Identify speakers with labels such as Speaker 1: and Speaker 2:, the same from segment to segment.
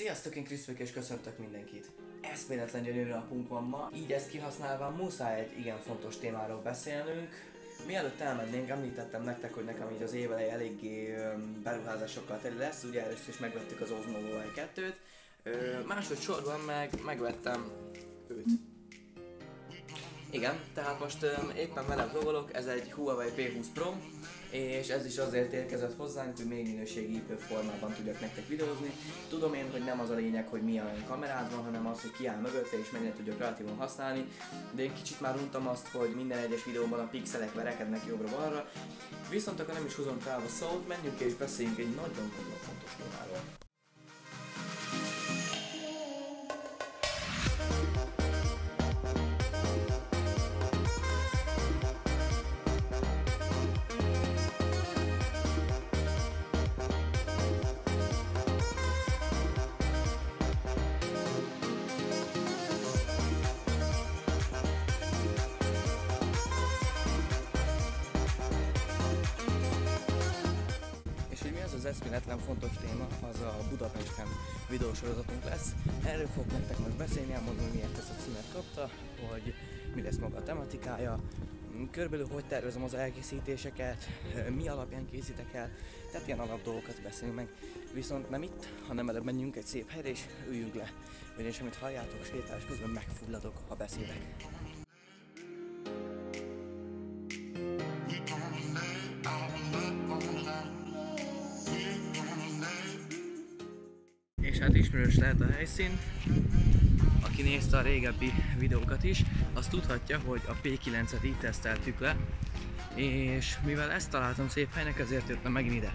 Speaker 1: Sziasztok, én Krisztök és köszöntök mindenkit! Eszméletlen gyönyörű napunk van ma, így ezt kihasználva muszáj egy igen fontos témáról beszélnünk. Mielőtt elmennénk, említettem nektek, hogy nekem így az éveleje eléggé beruházásokkal teli lesz, ugye először is megvettük az Osmo Mobile 2-t, ö, másodszorban meg megvettem őt. Igen, tehát most öm, éppen vele vlogolok, ez egy Huawei P20 Pro, és ez is azért érkezett hozzánk, hogy még minőségi formában tudjak nektek videózni. Tudom én, hogy nem az a lényeg, hogy milyen kamerád van, hanem az, hogy ki áll mögötte és mennyire tudjak relatívan használni, de én kicsit már untam azt, hogy minden egyes videóban a pixelek verekednek jobbra-balra. Viszont akkor nem is húzom tovább a szót, menjünk és beszéljünk egy nagyon-nagyon fontos témáról. Eszméletlen fontos téma, az a Budapesten videósorozatunk lesz. Erről fog nektek most beszélni, elmondom, hogy miért ezt a címet kapta, hogy mi lesz maga a tematikája, körülbelül hogy tervezem az elkészítéseket, mi alapján készítek el, tehát ilyen alap dolgokat beszélünk meg. Viszont nem itt, hanem előbb menjünk egy szép helyre és üljünk le. Ugyanis amit halljátok, sétálás közben megfulladok, ha beszélek. Hát ismerős lehet a helyszín. Aki nézte a régebbi videókat is, az tudhatja, hogy a P9-et itt teszteltük le, és mivel ezt találtam szép helynek, ezért jöttem megint ide.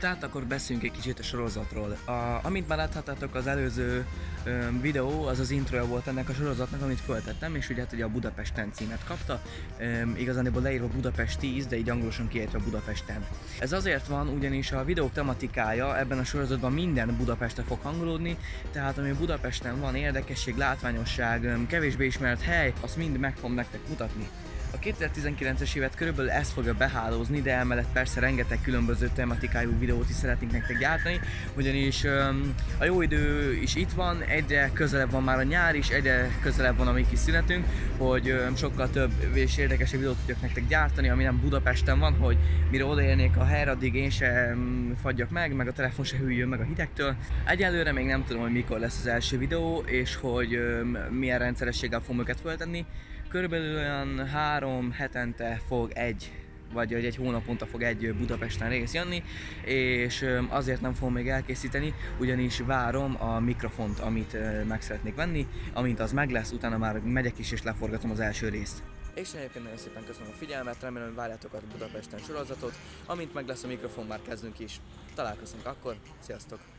Speaker 1: Tehát akkor beszéljünk egy kicsit a sorozatról. A, amint már láthatátok az előző ö, videó, az az intro volt ennek a sorozatnak, amit föltettem, és ugye hát ugye a Budapesten címet kapta. Ö, igazából leírva Budapest 10, de így angolosan kiejtve Budapesten. Ez azért van, ugyanis a videók tematikája ebben a sorozatban minden Budapestre fog hangolódni, tehát ami Budapesten van, érdekesség, látványosság, ö, kevésbé ismert hely, azt mind meg fogom nektek mutatni. A 2019-es évet körülbelül ezt fogja behálózni, de emellett persze rengeteg különböző tematikájú videót is szeretnénk nektek gyártani, ugyanis öm, a jó idő is itt van, egyre közelebb van már a nyár is, egyre közelebb van a mi kis szünetünk, hogy öm, sokkal több és érdekesebb videót tudjak nektek gyártani, ami nem Budapesten van, hogy mire odaérnék a helyre, addig én sem fagyjak meg, meg a telefon se hűljön meg a hidegtől. Egyelőre még nem tudom, hogy mikor lesz az első videó, és hogy öm, milyen rendszerességgel fogom őket föltenni. Körülbelül olyan három hetente fog egy vagy hogy egy hónaponta fog egy Budapesten rész jönni, és azért nem fogom még elkészíteni, ugyanis várom a mikrofont, amit meg szeretnék venni, amint az meg lesz, utána már megyek is és leforgatom az első részt. És egyébként nagyon szépen köszönöm a figyelmet, remélem, hogy várjátok a Budapesten sorozatot, amint meg lesz a mikrofon, már kezdünk is. Találkozunk akkor, sziasztok!